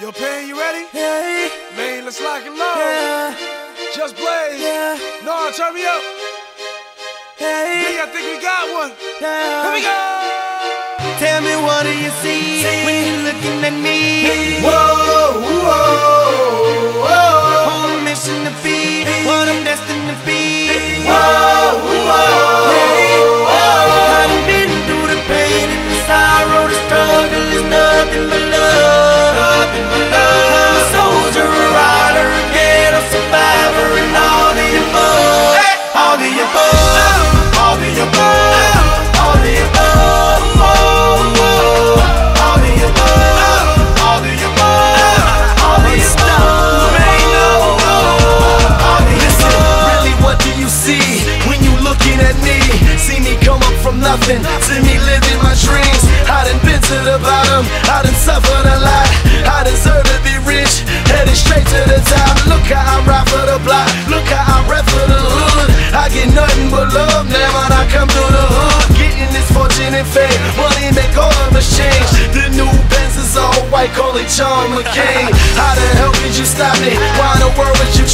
Yo, Pain, you ready? Yeah, Man, let's lock and load. yeah, Just blaze. yeah, No, turn me up. yeah, Hey, I think we got one. yeah. Here we go. Tell me what do you see when you're looking at me? Whoa, I done suffered a lot. I deserve to be rich, headed straight to the top. Look how I ride for the block, look how I rap for the hood. I get nothing but love now when I come through the hood. Getting this fortune and fame, money make all of us change. The new Benz is all white, call it John McCain. How the hell could you stop me? Why in the world would you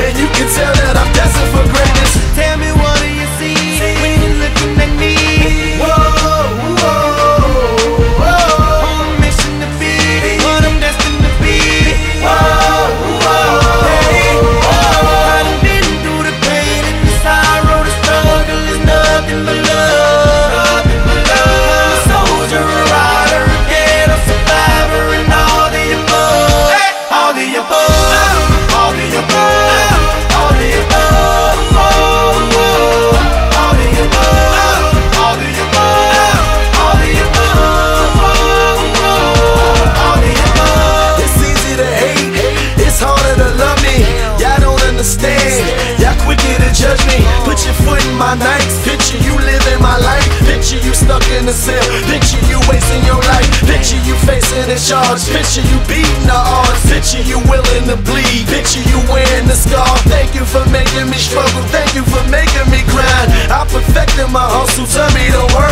and you can tell that a cell, picture you wasting your life. Picture you facing a charge, picture you beating the odds. Picture you willing to bleed, picture you wearing the scar. Thank you for making me struggle, thank you for making me grind. I perfected my hustle, tell me the world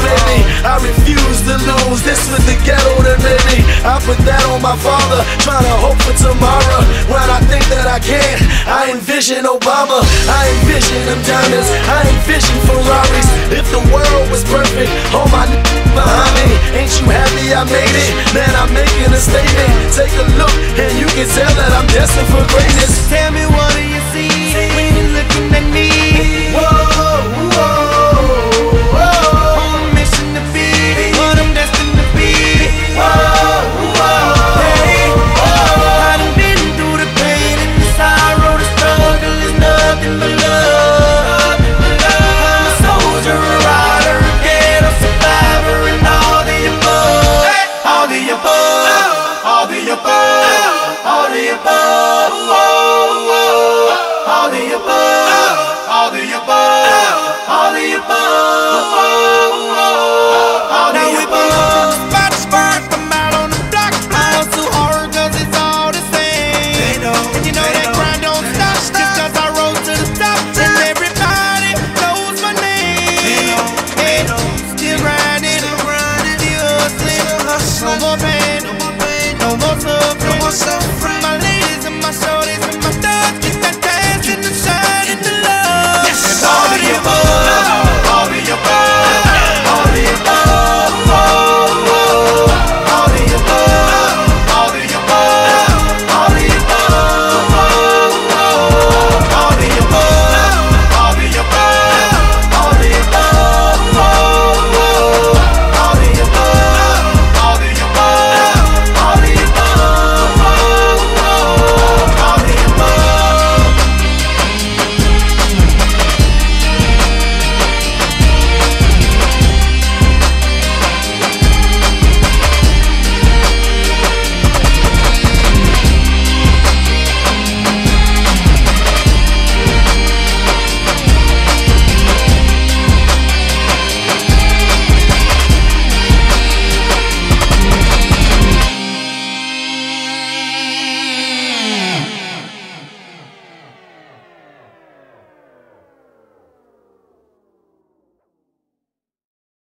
baby. I refuse to lose, this was the ghetto made me. I put that on my father, trying to hope for tomorrow. When I think that I can't, I envision Obama, I envision them diamonds, I envision Ferraris. If the world was perfect, all my n- behind me, ain't you happy I made it? Man, I'm making a statement. Take a look, and you can tell that I'm destined for greatness. Tell me